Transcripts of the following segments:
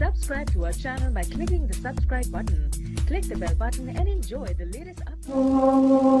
Subscribe to our channel by clicking the subscribe button. Click the bell button and enjoy the latest updates.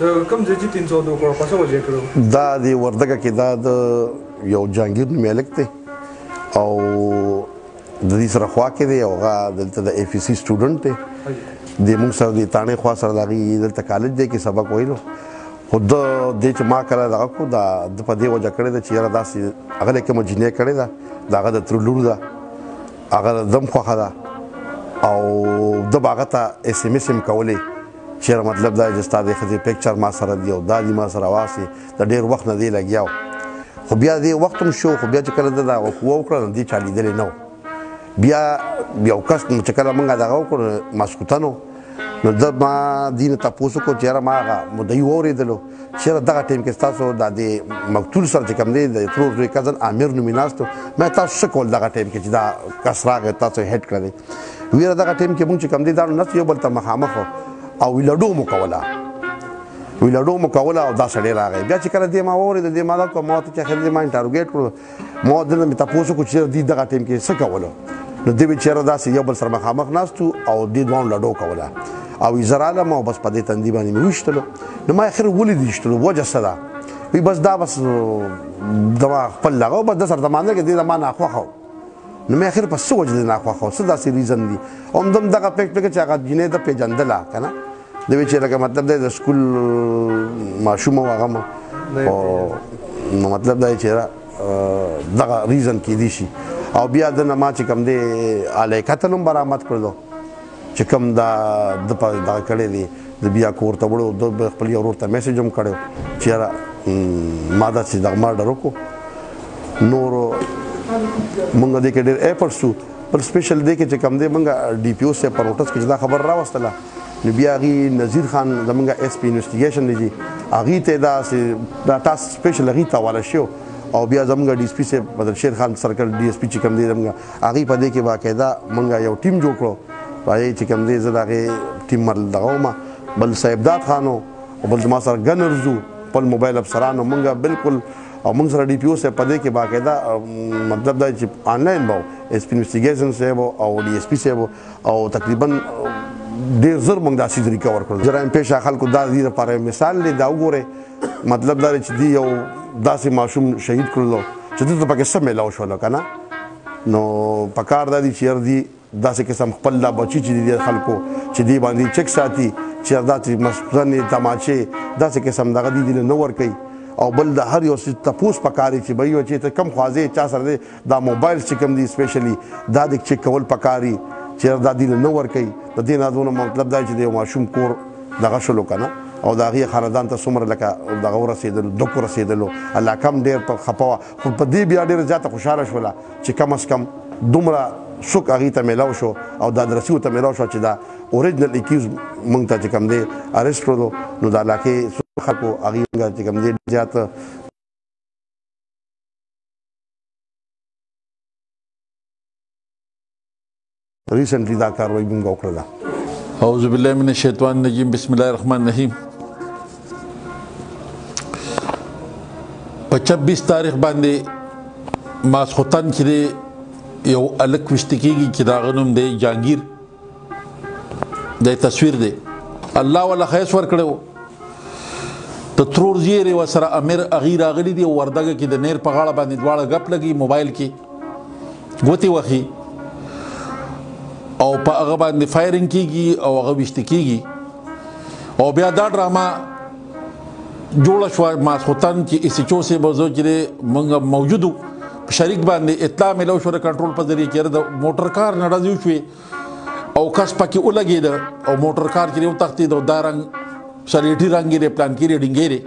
کوم ځای چې 300 دوه کړو پسو وځي کړو دا دی وردګه کې دا د یو جانګیر نوم الک دی او د دې سره خوا کې دی او غا دلته د اف سی سټوډنټ دی د موږ سره د تانه خوا سره دغه دلته کالج دی کې سبق ویلو خو د دې چې ما کړه دا کو دا د په دې وجه کړی دا چې یاره داسې هغه لکه مجنې کړی دا داغه د تر لور دا هغه دم خوخه دا او د باغه ته اس ام اس هم کولې چیرې مطلب دا چې ستا د ښځې پکچر ما سره دی او دا دی ما سره واسي د ډېر وخت نه دی لګیا و خو بیا دې وخت هم شو خو بیا چې کله ده دا قوه وکړه نو دې چا لیدلی نه و بیا یو کس نو چې کله موږ دغه وکړو ماسکوتنو نو ده ما دین تپوس وکړو چې یاره ما هغه مدعي واورېدلو چېرې دغه ټیم کې تاسو د دې مقتول سره چې کوم دی د ترور دوی کزن امیر نومي ناستو مې تاسو څه کول دغه ټیم کې چې دا کس راغی تاسو هډ کړی ویره دغه ټیم کې مونږ چې کوم دی دا نو یو بل ته مخامخ او ویلډو مو کوله ویلډو مو کوله او دا سړی راغی بیا چې کله دې ما ووري د دې ما دا کوم ماته چې خل دې ما انټروګیټ کړو مو دنه مې تاسو کو چې د دغه ټیم کې څه کولو نو دوی چیرې داسې یو بل سره مخامخ ناستو او د دوه لډو کوله او زراله ما بس په دې تندې باندې وښتلو نو ما اخر ولې دې شتلو وجه صدا وی بس دا بس دما خپل لغه بس د سر زمانه کې دې زمانه اخوخه نو مې اخر په سوج دې نه اخوخه څه داسې ریزن دي اوم دم دغه پک پک چې هغه جنې د پیجندلا کنه د وی چې لکه مطلب د سکول ماشوم او هغه او مطلب دا چې دغه ریزن کې دي شي او بیا د نما چې کم دی الی کتنم برآمد کړلو چې کم دا د په دا کړی دی د بیا کور ته وړو د خپل یو ورور ته میسج هم کړو چې را ما دا چې دغه مار ډرو کو نور مونږ دې کې ډېر ایفرټس پر سپیشل دې کې چې کم دې مونږ ډي پی او سه پر نوټس کې دا خبر راوستله نو بیا هغه نذیر خان زمونږه ایس پی انویسټیګیشن دی چې هغه ته دا دا تاسو سپیشل هغه ته حواله شو او بیا زمونږه ډي اس پی سه بدل شیر خان سرکل ډي اس پی چې کوم دی زمونږه هغه په دې کې باقاعده مونږه یو ټیم جوړ کړو پای چې کوم دی زه دا غي ټیم مل دغه ما بل صاحب داد خانو او بل ما سره ګنرزو خپل موبایل افسرانو مونږه بالکل او موږ سره ډي پی او سه پدې کې باقاعده مطلب دا چې انلاین باو اس پی انویسټیګیشن سه او ډي اس پی سه او تقریبا ډیر زر موږ داسې طریقه ورکړل جرایم پیشه خلکو دا دې لپاره مثال دی دا وګوره مطلب دا چې دی یو داسې ماشوم شهید کړلو چې دته پکې سم ملاو شو کنه نو پکار دا دي چې هر دي داسې قسم خپل لا بچی چې دي خلکو چې دی باندې چک ساتي چې دا چې مسخنه تماچه داسې قسم دغه دي نه ور کوي او بل د هر یو څه تپوس پکاري چې به یو چې ته کم خوازه چا سره دا موبایل چې کوم دی سپیشلی دا د چک کول پکاري چې دا دی نه ور کوي د دې نه دونه مطلب دا چې د ماشوم کور دغه شلو کنه او دا غي خاندان ته سمره لکه دغه ورسېدل د کو رسېدلو الله کم ډېر په خپوا خو په دې بیا ډېر زیاته خوشاله شولا چې کم اس کم دومره سوک هغه ته ملاو شو او دا درسیو ته ملاو شو چې دا اوریجنل اکیوز مونږ ته چې کم دی اریسټ کړو نو دا لاکه خلکو هغه چې کم دی زیات ریسنټلی دا کاروایی مونږ وکړه اعوذ بالله من الشیطان الرجیم بسم الله الرحمن الرحیم په 26 تاریخ باندې ماسختن کې یو الک وشت کیږي چې دا غنوم دی جانگیر د تصویر دی الله ولا خیس ور کړو ته ترور زیری و سره امیر اغي راغلی دی وردګه کې د نیر په غاړه باندې دواړه غپ لګي موبایل کې ګوتی وخی او په هغه باندې فایرینګ کیږي او هغه وشت کیږي او بیا دا ډرامه جوړ شو ماسختن چې اس ایچ او سي بوزو چې موږ موجودو شریک باندې اطلاع ملو شو د کنټرول په ذریعہ کې د موټر کار نړزیو شوې او کس پکې ولګي دا او موټر کار کې یو تختی دا دارنګ سلیټي رنگي ری پلان کې ری ډنګي ری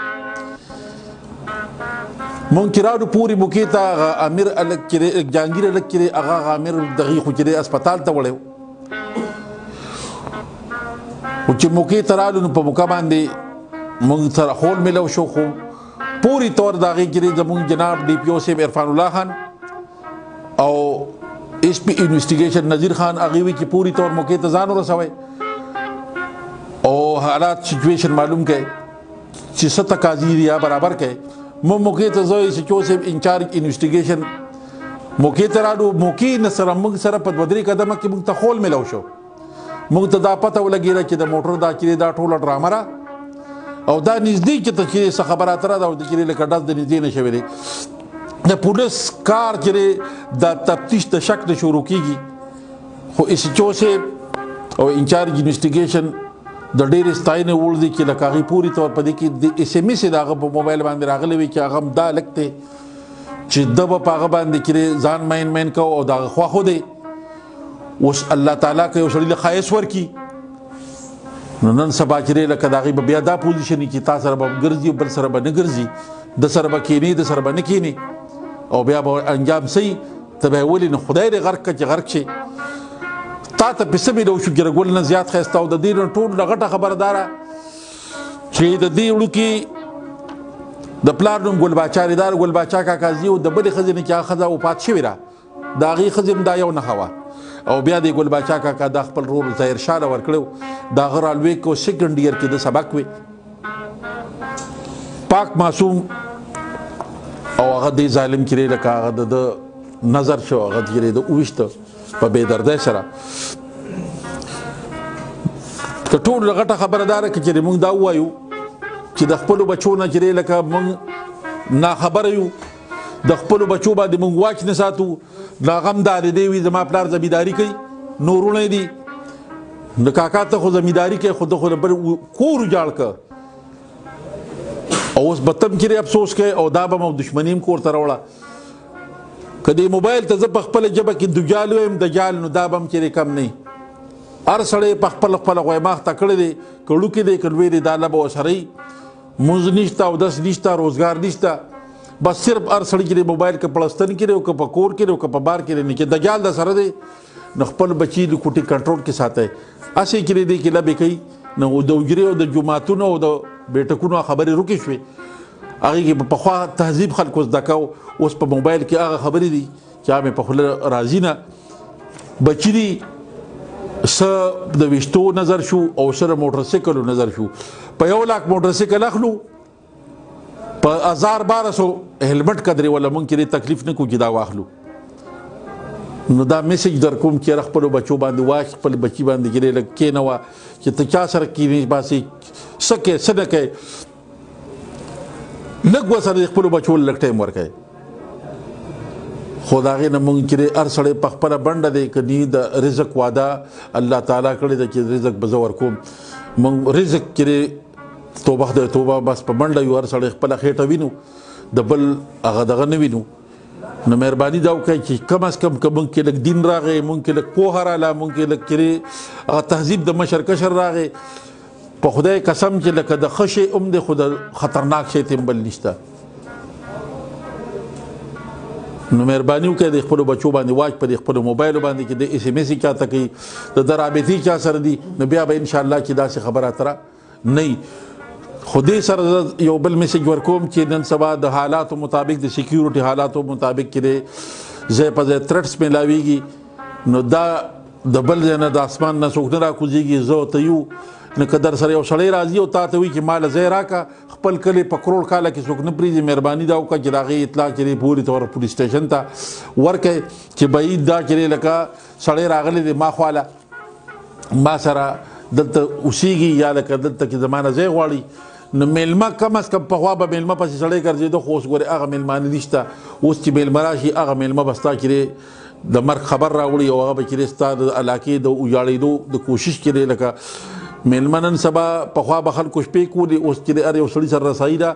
مونږ کې راډو پوری مکیتا امیر الک کې جانګیر الک کې هغه امیر دغه خو کې هسپتال ته وړو او چې موقع ترالو نو په موقع باندې موږ تر خول ملو شو خو پوری طور دا غي کې زموږ جناب ډي پی او سیب عرفان الله خان او ایس پی انویسټیګیشن نذیر خان هغه وی چې پوری طور موقع ته ځان ورسوي او حالات سچويشن معلوم کړي چې څه تقاضي دي برابر کړي مو موقع ته زوی چې چوسف انچارج انویسټیګیشن موقع ته راډو موقع نه سره موږ سره په بدري قدمه کې موږ ته خول ملو شو موږ ته دا پته ولګیږي چې د موټر دا چې دا ټوله ډرامه را او دا نږدې چې ته چې څه خبره تر دا د چې لکه داس د نږدې نشوي دي د پولیس کار چې د تفتیش د شک د شروع کیږي خو ایس ایچ او صاحب او انچارج انویسټیګیشن د ډېرې ستاینې وړ دي چې لکه هغې پورې تور په دې کې د اس ایم اس د هغه په موبایل باندې راغلی وي چې هغه دا لک دی چې د به په هغه باندې کې ځان مین مین کو او دا خوښو دی اوس الله تعالی کوي او سړي له خایس ورکی نو نن سبا چې لکه دا غي بیا دا پوزیشن کې تاسو سره به ګرځي بل سره به نه ګرځي د سره به کینی د سره به نه کینی او بیا به انجام صحیح ته به ولي نو خدای دې غرق کړي غرق شي تا ته په سبي لو شو ګرګول نه زیات خسته او د دې ټول لغټه خبردارا چې د دې وړو کې د پلار نوم ګل باچا ریدار ګل باچا کاکازی او د بلې خزې نه چې خزه او پات شوی را دا غي خزم دا یو نه هوا او بیا د ګل باچا کاکا د خپل رور ظاهر شاه ورکړو دا غرالوي کو سیکنډ ایئر کې د سبق وي پاک معصوم او هغه دی ظالم چې لکه هغه د نظر شو هغه چې د اوښت په بے دردۍ سره ته ټول غټه خبردار کې چې موږ دا وایو چې د خپل بچو نه چې لکه موږ نا خبر یو د خپل بچو باندې مونږ واک نه ساتو دا غم دار دی وی زما پلار زمیداری کوي نورونه دي د کاکا ته خو زمیداری کوي خود خو بل کور جاړ ک او اوس بتم کې افسوس کوي او دا به مو دښمنیم کور تر وړه کدی موبایل ته زپ خپل جبه کې دجال ویم دجال نو دا بم کې کم نه ار سړې په خپل خپل غوې ماخ تکړه دي کړو کې دي کړوې دي دا لبه وسري مونځ نشته اودس نشته روزګار نشته بس صرف هر سړی چې د موبایل که پړستن کې دی او که په کور کې دی او که په بار کې دی نو چې دجال د سره دی نو خپل بچي د کوټې کنټرول کې ساتي اسې کې دې کې لبې کوي نو د وجري او د جماعتونو او د بیټکونو خبرې رکې شوې هغه کې په خوا تهذیب خلکو زده کاو اوس په موبایل کې هغه خبرې دي چا مې په خوله راضي نه بچي دي څه د وشتو نظر شو او سره موټر سایکلو نظر شو په یو لاک موټر سایکل اخلو په 1200 هلمټ کدرې ولا مونږ کې تکلیف نه کوي دا واخلو نو دا میسج در کوم چې خپل بچو باندې واش خپل بچی باندې ګرې لکه نه وا چې ته چا سره کینې باسي سکه سدکه لږ وسره خپل بچو لږ ټایم ورکړي خدای نه مونږ چې هر سړی په خپل بنده دی کني د رزق وعده الله تعالی کړی د چې رزق به زور کوم مونږ رزق چې توبه د توبه بس په بنده یو هر سړی خپل خېټه وینو د بل هغه دغه نه وینو نو مهرباني دا وکړئ چې کم از کم کوم کې لګ دین راغې مونږ کې لګ پوهه را لا مونږ کې لګ کې تهذیب د مشر کشر راغې په خدای قسم چې لکه د خشې ام د خود خطرناک شي تم بل نشته نو مهرباني وکړئ د خپل بچو باندې واچ پر خپل موبایل باندې کې د اس ام اس چاته کوي د درابطي چا سره دي نو بیا به ان شاء الله چې دا څه خبره ترا نه خودي سره یو بل میسج ورکوم چې نن سبا د حالاتو مطابق د سکیورټي حالاتو مطابق کې زه په زه ترټس ملاويږي نو دا د بل ځای نه د اسمان نه څوک نه راکوزیږي زه او ته یو نو که در سره یو سړی راځي او تا ته وایي چې ما له ځای راکه خپل کلی په کروړ کاله کې څوک نه پرېږدي مهرباني دا وکړه چې د هغې اطلاع چې دی پورې ته پولیس سټېشن ته ورکړئ چې بعید دا چې دی لکه سړی راغلی دی ما خواله ما سره دلته اوسېږي یا لکه دلته کې زما نه ځای غواړي نو میلمه کم از کم په خوا به میلمه پسې سړی ګرځېده خو اوس ګورې هغه میلمانه نشته اوس چې میلمه راشي هغه میلمه به ستا چې دی د مرګ خبر راوړي او هغه به چیرې ستا د علاقې د ویاړېدو د کوشش کې دی لکه میلمه نن سبا پخوا به خلکو شپې کولې اوس چې د هر یو سړي سره رسایي ده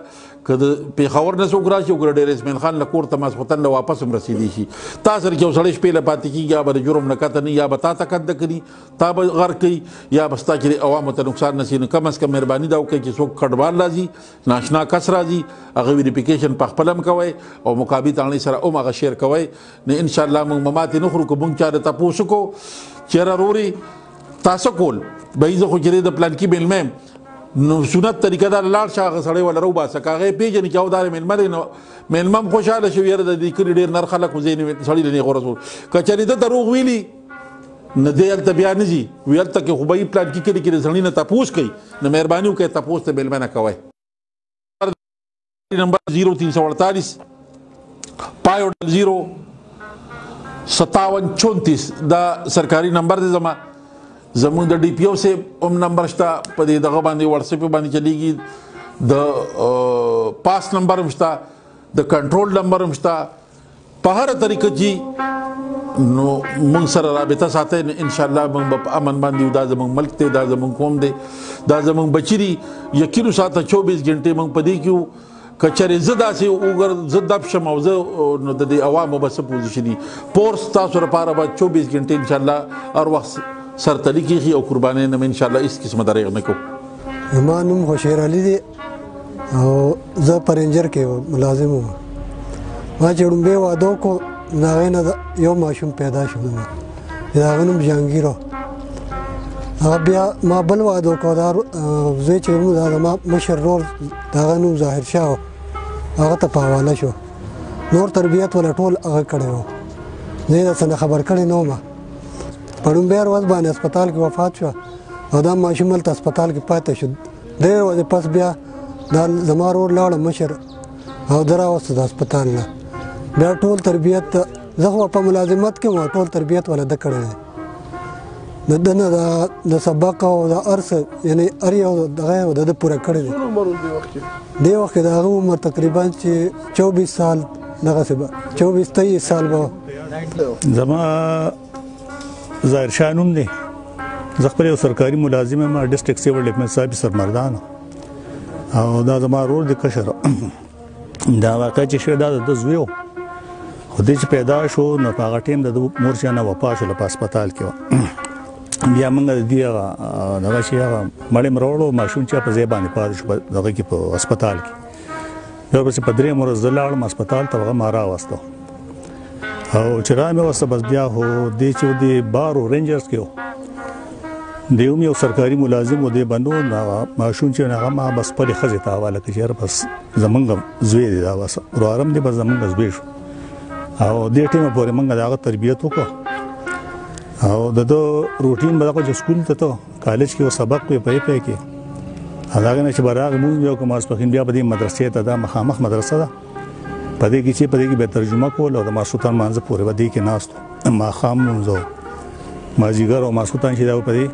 که د پېښور نه څوک راشي او که ډېر اسماعیل خان له کور ته ماسخوتن له واپس هم رسېدی شي تا سره چې یو سړی شپې له پاتې کېږي یا به د جرم نه کته نه یا به تا ته کنده کوي تا به غر کوي یا به ستا چې عوامو ته نقصان نه سي نو کم از کم مهرباني دا وکړئ چې څوک کډوال راځي ناشنا کس راځي هغه ویریفیکیشن په خپل هم کوي او مقابي تاڼي سره هم هغه شیر کوي نو ان شاء الله موږ ممات نه خورو کوم چا ته پوسو کو چیرې روري تاسو کول به یې خو چیرې د پلان کې بل مم نو سنت طریقه دا لاړ شاه غسړې ولا رو باسه کاغه پیجن کې او دار ملمر نو ملمم خوشاله شو یره د دې کړي ډیر نر خلک وزین سړی لنی غو رسول کچری ته دروغ ویلی نه دی هلته بیا نه ځي وي هلته کې خو به یې پلان کې کړي کې د سړي نه تپوس کوي نو مهرباني وکړئ تپوس ته مېلمه نه کوئ نمبر زیرو تین سو اڑتالیس پایو ډل زیرو ستاون چونتیس دا سرکاري نمبر دی زما زمونږ د ډي پی او سه هم نمبر شته په دې دغه باندې واتساپ باندې چلیږي د پاس نمبر هم شته د کنټرول نمبر هم شته په هر طریقه چې نو مونږ سره رابطه ساتي نو ان شاء الله مونږ په امن باندې دا زمونږ ملک ته دا زمونږ قوم دی دا زمونږ بچری یقینو ساته 24 غنټه مونږ پدې کیو کچره زدا سي اوګر زدا شم او زه نو د دې عوامو بس پوزیشني پورس تاسو لپاره به 24 غنټه ان شاء الله هر وخت سرتلي کیږي او قربانې نه ان شاء الله هیڅ قسمه درېغ نه کو زما نوم خوشیر علي دی او زه په رینجر کې ملازم وم ما چې ړومبی واده وکړو د هغې نه یو ماشوم پیدا شو زما د هغه نوم جهانګیر و هغه بیا ما بل واده وکړو دا زوی چې وم دا زما مشر ورور د هغه نوم ظاهر شاه و هغه ته په حواله شو نور تربیت ولا ټول هغه کړی و زه یې درڅخه خبر کړی نه وم په ړومبی ورځ باندې هسپتال کې وفات شو او دا ماشوم هلته هسپتال کې پاتې شو ډېر وځي پس بیا دا زما رور لاړ مشر او درا وسته د هسپتال نه بیا ټول تربیت زه خو په ملازمت کې و ټول تربیت ولا د کړل د دنه د سبق او د ارس یعنی ار یو دغه او د پوره کړل دی وخت دا هغه عمر تقریبا چې 24 سال دغه سبا 24 23 سال وو زما ظاهر شاه نوم دی زه خپل یو سرکاري ملازم یم ډیسټریکټ سیول ډیفنس صاحب سرمردان او دا زما رور د کشر دا واقع چې شوی دا د زوی و خو دې چې پیدا شو نو په هغه ټیم د مور چې نه وفا شو په هسپتال کې بیا موږ د دې دغه شي مړې مروړو ماشوم چې په ځای باندې پاتې شو دغه کې په هسپتال کې یو بس په درې مرز د لاړم هسپتال ته هغه مارا واسطه او چې را مې واسطه بس بیا هو دې چې دې بار او رینجرز کې دی هم یو سرکاري ملازم و دی بنو نه ماشوم چې هغه ما بس پر خزه ته حواله کړي یار بس زمونږ زوی دی دا بس ورارم دی بس زمونږ زوی شو او دې ټیمه پورې مونږ داغه تربیت وکړو او دغه روټین به دغه سکول ته ته کالج کې یو سبق په پې پې کې هغه نه چې براغ مونږ یو کوم اسپخین بیا په دې مدرسې ته دا مخامخ مدرسه ده په دې کې چې په دې کې به ترجمه کول او د ماسوتان مانځ پورې به دې کې ناست ما خام مونږ ما زیګر او ماسوتان چې دا په دې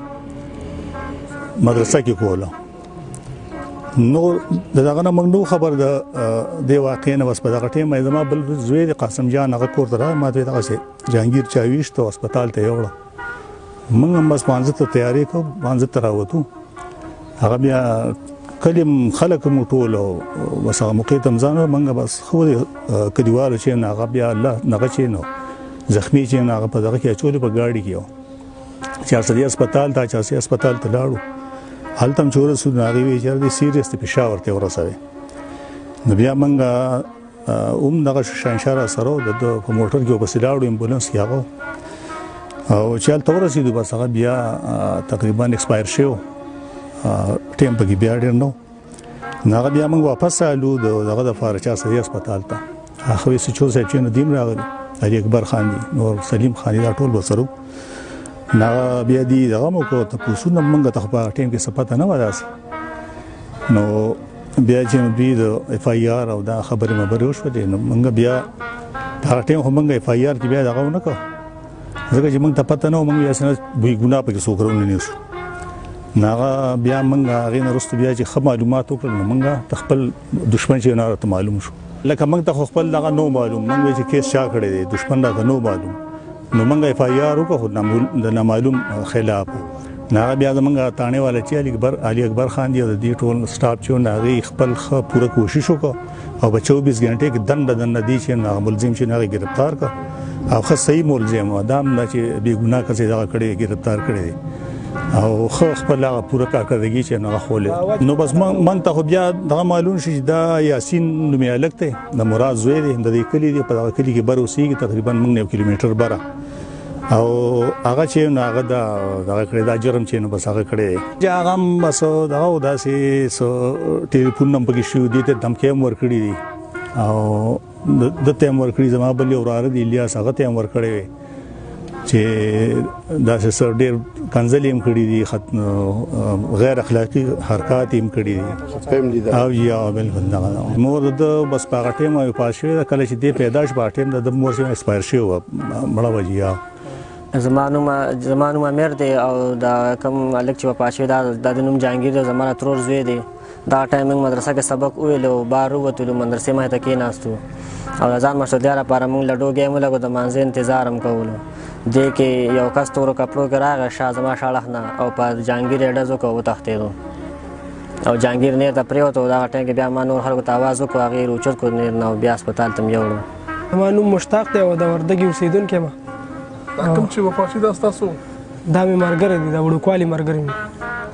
مدرسه کې کوله نو دغه نه موږ نو خبر د دی واقع نه وس په دغه ټیم زما بل زوی د قاسم جان هغه کور ته ما ته دغه سي جهانگیر چاويشت هسپتال ته یوړ موږ هم بس پانځه ته تیاری کو پانځه ته راوتو هغه بیا کلیم خلک مو ټول بس هغه موقع تم ځان موږ بس خو کډیوال چې نه هغه بیا الله نغه چې نو زخمی چې نه هغه په دغه کې چولې په گاډي کې چې اسدي هسپتال ته چې اسدي هسپتال ته لاړو هلته هم چور سود ناغي وی چې د سیریس ته پېښور ته ورسوي نو بیا موږ هم دغه شهنشاه را سره و د ده په موټر کې ورپسې لاړو امبولانس کې هغه او چې هلته ورسېدو بس هغه بیا تقریبا ایکسپایر شوی و ټیم پکې بیا ډېر نه و هغه بیا موږ واپس رالو د دغه دپاره چا سړي هسپتال ته هغه سچور صاحب چې نو دیم راغلی علي اکبر خان دی نور سلیم خان دا ټول وسرو نا بیا دی دغه مو کو ته پوسونه موږ ته په ټیم کې سپته نه وداسي نو بیا چې نو دوی د اف آی آر او دا خبرې مبرې وشو دي نو موږ بیا هغه ټیم هم موږ اف آی آر کې بیا دغه ونه کو ځکه چې موږ ته پته نه موږ یې سره بې ګناه پکې څوک رونه نه شو ناغه بیا موږ هغه نه رسته بیا چې خه معلومات وکړل نو موږ تخپل دشمن چې نه معلوم شو لکه موږ ته خپل دغه نو معلوم موږ چې کیس شا کړی دی دشمن دا نو معلوم نو موږ اف آی آر وکړو د نامعلوم خلاف نه هغه بیا زمونږ تانه والا چې علي اکبر علي اکبر خان دی د دې ټول سټاف چې نه غي خپل خ پوره کوشش وکړ او په 24 غنټه کې دن بدن نه دی چې نه ملزم چې نه گرفتار کړ او خ صحیح ملزم و دام نه چې بی ګناه کسي دا کړی گرفتار کړی او خو خپل هغه پوره کارکړدګي چې نه خوله نو بس من ته بیا دا معلوم شي دا یاسین نومي الګ ته د مراد زوی دی د دې کلی دی په دغه کلی کې بر اوسېږي تقریبا موږ نه کیلومتر بره او هغه چې نو هغه دا دغه کړی دا جرم چې نو بس هغه کړی چې هغه بس دا او داسې سو ټلیفون نمبر کې شو دي ته دمکې هم ورکړي دي او د تیم ورکړي زما بل وراره دی الیاس هغه تیم ورکړي چې دا سر ډیر کنځلې هم کړې دي غیر اخلاقی حرکت هم کړې دي او یا بالکل دا مور د بس په ټیم او پاشوي کله چې دې پیدا شو په ټیم د مور سره ایکسپایر شي و مړه وجیا زمانوم زمانوم امیر دی او دا کم الک چې په پاشوي دا د نوم جانګیر زمانه ترور زوی دی دا ټایم موږ مدرسه کې سبق وویلو بار ووتلو مدرسې مخې ته کېناستو او د ځان مشروطیا لپاره موږ لډو ګیم ولګو د مانځه انتظار هم کولو دې کې یو کس تورو کپړو کې راغی شا زما شاړخ نه او په جانګیر یې ډز وکړو وتښتېدو او جانګیر نیر ته پرېوتو دغه ټایم کې بیا ما نور خلکو ته اواز وکړو هغې روچت کړو نیر نه او بیا هسپتال ته مې یوړو زما نوم مشتاق دی او د وردګې اوسېدونکی یم کوم چې وفات شي دا ستاسو دا مې مرګره دي دا وړوکوالي مرګره مې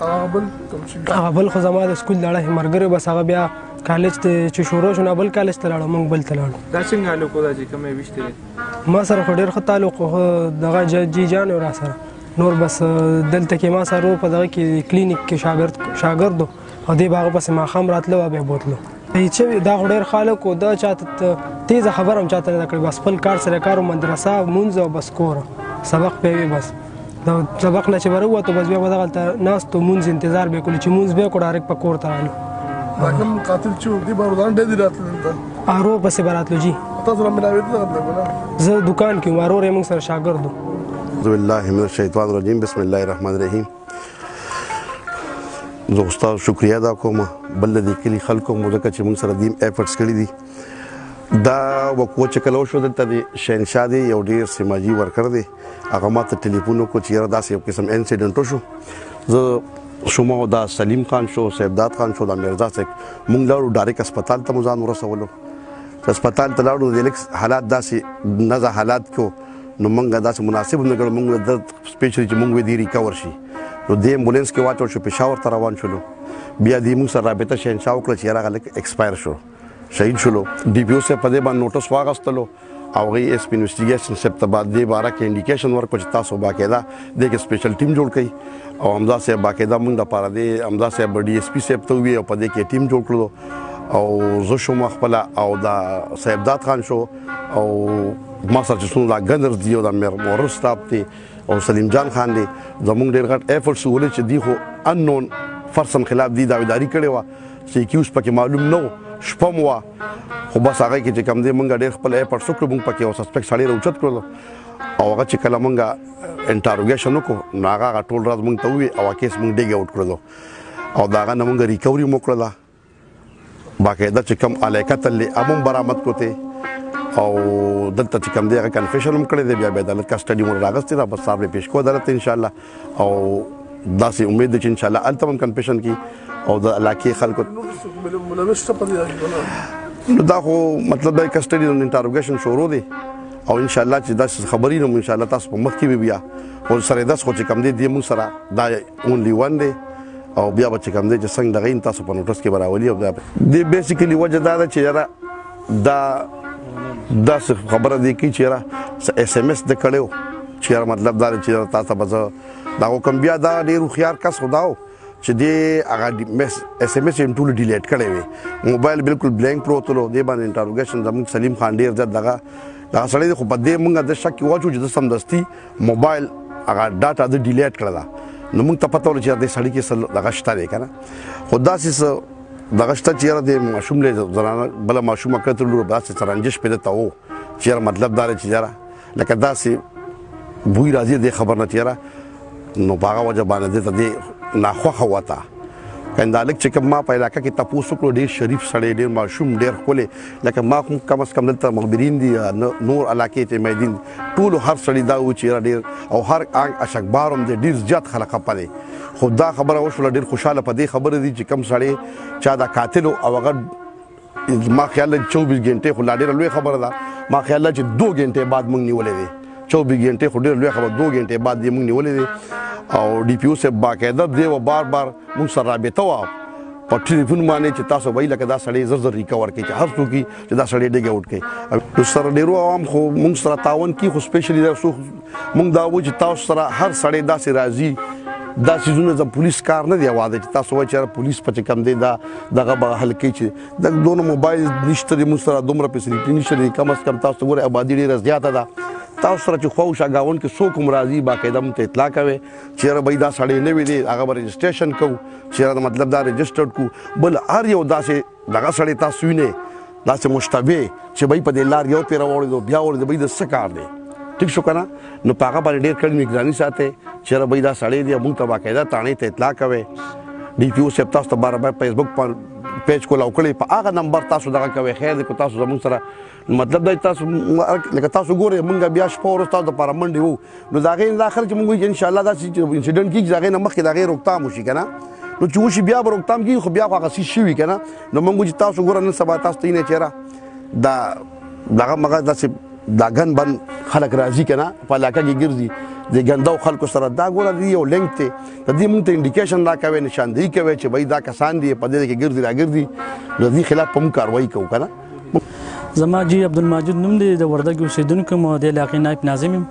هغه بل کوم شي هغه بل خو زما د سکول لړه مرګره بس هغه بیا کالج ته چې شروع شو نه بل کالج ته لاړم موږ بل ته لاړو دا څنګه له کولا چې کومې وشته ما سره خو ډېر ښه تعلق هو دغه جی جان را سره نور بس دلته کې ما سره په دغه کې کلینیک کې شاګرد شاګردو او دی باغ پس ماخام راتلو به بوتلو چې دا غډیر خلک او دا چاته تیز خبرم چاته نه کړ بس خپل کار سره کار او مدرسه مونږ او بس کور سبق پیوي بس دا سبق نه چې وروه ته بس بیا بدغلته ناس ته مونږ انتظار به کول چې مونږ به کوړه رک پکور ته رالو کوم قاتل چې دی بارودان ډېر راتلل ارو پسې براتلو جی تاسو را ملاوي ته غلطه زه دکان کې مارو رې موږ سره شاګردو بسم الله الرحمن الرحیم زه خو ستاسو شکریه ادا کوم بل د کلي خلکو مو ځکه چې موږ سره دیم ایفرټس کړي دي دا وکړو چې کله وشو دلته د شهنشاه دی یو ډیر سماجي ورکر دی هغه ما ته ټلیفون وکړو چې یاره داسې یو قسم انسیډنټ وشو زه شما او دا سلیم خان شو سیداد خان شو دا مرزا صاحب مونږ لاړو ډایرک هسپتال ته مو ځان ورسولو هسپتال ته لاړو د لیکس حالات داسې نزه حالات کو نو موږ داسې مناسب نه ګڼو موږ د سپیشلی چې موږ وې دی ریکور شي نو د امبولانس کې واچول شو پېښور ته روان شولو بیا د موږ سره رابطه شهنشاه وکړه چې هغه لک ایکسپایر شو شهید شولو ډي پی او سره په دې باندې نوټس واغستلو او غي اس پی انویسټیګیشن سپ ته بعد دې باره کې انډیکیشن ورکړ چې تاسو باقاعده د کې سپیشل ټیم جوړ کړئ او امدا سه باقاعده موږ د پاره دې امدا سه بډي اس پی سپ ته وی او په دې کې ټیم جوړ کړو او زه شوم خپل او دا صاحب داد خان شو او ما سره چې څومره ګنرز دی او د مېر مورس سټاپ دی او سلیم جان خان دی زمونږ ډېر غټ ایفورټس ولې چې دی خو انون فرسن خلاف دی داویداری کړې و چې کیوس پکې معلوم نه و شپه مو خو بس هغه کې چې کم دی مونږ ډېر خپل ایفورټس وکړو مونږ پکې او سسپیکټ سړی راوچت کړو او هغه چې کله مونږه انټروګیشن وکړو نو هغه ټول راز مونږ ته وی او کیس مونږ ډېګ اوټ کړو او داغه نه مونږ ریکوري موکړه باقاعده چې کم الیکه تل امم برآمد کوته او دلته چې کم دی هغه کنفیشن هم کړی دی بیا به عدالت کا سټډي مور راغستې را بس صاحب پیش کو عدالت ان شاء الله او داسې امید ده چې ان شاء الله الته هم کنفیشن کی او د علاقې خلکو نو دا خو مطلب د کسټډي نن انټروګیشن شروع دی او ان شاء الله چې دا خبرې نو ان شاء الله تاسو په مخ کې بیا او سره داس خو چې کم دی د مون سره دا اونلی وان دی او بیا به چې کوم دی چې څنګه دغه ان تاسو په نوټس کې براولي او دا دی بیسیکلی وجه دا ده چې یاره دا دا خبره دی کی چې یاره اس ام اس د کړو چې یاره مطلب دا چې تاسو به زه دا کوم بیا دا ډیر خيار کس خداو چې دی هغه میس اس ام اس هم ټول ډیلیټ کړی وي موبایل بالکل بلانک پروت لو دی باندې انټروګیشن زموږ سلیم خان ډیر زیات دغه دا سړی خو په دې مونږه د شک واچو چې د سمدستي موبایل هغه ډاټا د ډیلیټ کړل نو موږ ته پته ول چې د سړی کې دغه شته دی کنه خو داسې دغه شته چې د ماشوم له زنانه بل ماشوم کتل ورو باسه ترنجش پیدا تا وو چې مطلب دار چې جره لکه داسې بوی راځي د خبر نه تیرا نو باغه وجه باندې ته دې ناخوخه وتا کندالک چې کوم ما په علاقې کې تاسو کو ډیر شریف سړی ډیر ماشوم ډیر خولې لکه ما کوم کم اس کم دلته مخبرین دي نور علاقې ته مې دي ټولو هر سړي دا و چې یاره ډېر او هر آنګ اشکبار هم دی ډېر زیات خلقه په دی خو دا خبره وشوله ډېر خوشحاله په دې خبره دي چې کم سړی چا دا قاتل او هغه ما خیال دی چوبیس ګنټې خو لا ډېره لویه خبره ده ما خیال ده چې دو ګنټې بعد موږ نیولی دی چوبیس ګنټې خو ډېره لویه خبره دو ګنټې بعد یې موږ نیولی دی او ډي پي او صاحب باقاعده دی و بار بار موږ سره رابطه وه په ټلیفون باندې چې تاسو وایي لکه دا سړی زر زر ریکور کړي چې هر څوک چې دا سړی ډیګ اوټ کوي او سره ډیرو عوام خو موږ سره تعاون کی خو سپیشلی دا سو موږ دا و چې تاسو سره هر سړی داسې راځي دا سيزونه د پولیس کار نه دی واده چې تاسو وایي چې پولیس پچ کم دی دا دغه به حل کوي چې د دوه موبایل نشته د موږ سره دومره فیسیلیټی نشته کم از کم تاسو ګوره آبادی ډیره زیاته ده تاسو سره چې خو شاګاون کې څوک هم راځي باقاعده مت اطلاع کوي چې را بيدا سړی نه وي دی هغه رجسټریشن کو چې مطلب دا رجسټرډ کو بل هر یو داسې دغه سړی تاسو وینی داسې مشتبه چې بای په دې لار یو پیر واوړیدو بیا ورته بای د څه کار دی ټیک شو کنه نو پاغه باندې ډیر کړي نگرانی ساته چې را بای دا سړی دی مونږ ته باقاعده تانه ته اطلاع کوي ډي پی او سپ تاسو ته بار بار فیسبوک پر پیج کولا وکړي په هغه نمبر تاسو دغه کوي خیر دی کو تاسو زموږ سره مطلب دا تاسو لکه تاسو ګوره مونږ بیا شپه ورځ تاسو د پاره منډي وو نو دا غي دا خلک مونږ ان شاء الله دا انسیډنټ کیږي دا غي نه مخکې دا غي روکتام وشي کنه نو چې وشي بیا به روکتام کیږي خو بیا خو هغه شي وي کنه نو مونږ چې تاسو ګوره نن سبا تاسو ته نه چیرې دا دغه مګه داسې دا ګن بن خلک راضي کنه په علاقه کې ګرځي د ګندو خلکو سره دا ګوره دی یو لینک ته د دې مونږ ته انډیکیشن را کوي نشاندهي کوي چې بای دا کسان دی په دې کې ګرځي راګرځي د دې خلاف هم کاروایی کوو کنه زما جی عبدالماجد نوم دی د وردګ اوسیدونکو مو د علاقې نائب ناظم یم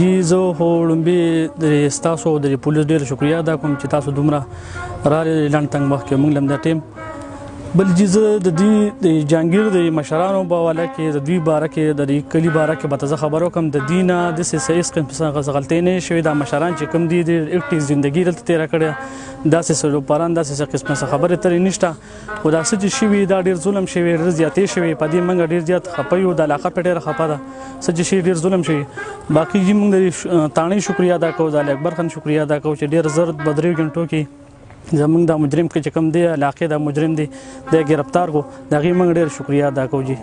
جی زه خو لومبي د تاسو د پولیس ډیر شکریا ادا کوم چې تاسو دومره را لاند تنګ وخت کې مونږ لم د ټیم بل جی زه د دې د جانګیر د مشرانو په والا کې د دوی باره کې د دې کلی باره کې به خبرو کوم د دینه د سیسیس قسم څخه غلطی نه شوی دا مشران چې کوم دي د اکټیز ژوندۍ دلته تیر کړی دا سې سلو پران دا سې قسم څخه خبره ترې نشته خو دا څه چې شوي دا ډیر ظلم شوی ډیر زیاتې شوی په دې موږ ډیر زیات خپه یو د علاقه په ډیره خپه ده څه چې شي ډیر ظلم شوی باقي جی موږ د تانې شکریا ادا کوو د اکبر خان شکریا ادا کوو چې ډیر زر بدریو غنټو کې زمونږ د مجرم کې چې کوم دی علاقې د مجرم دی د گرفتار کو د غي موږ ډیر شکریا ادا کوو جی